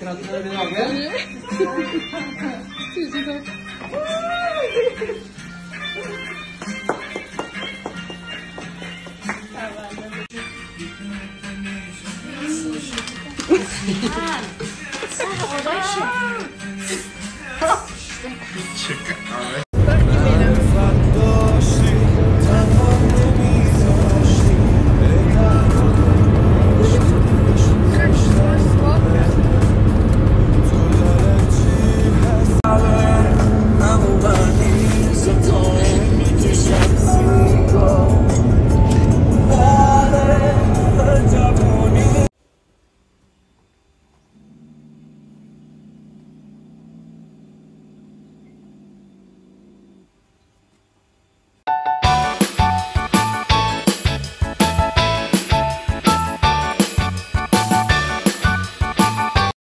Gratulerer med dagen. Tusen takk. Check it out.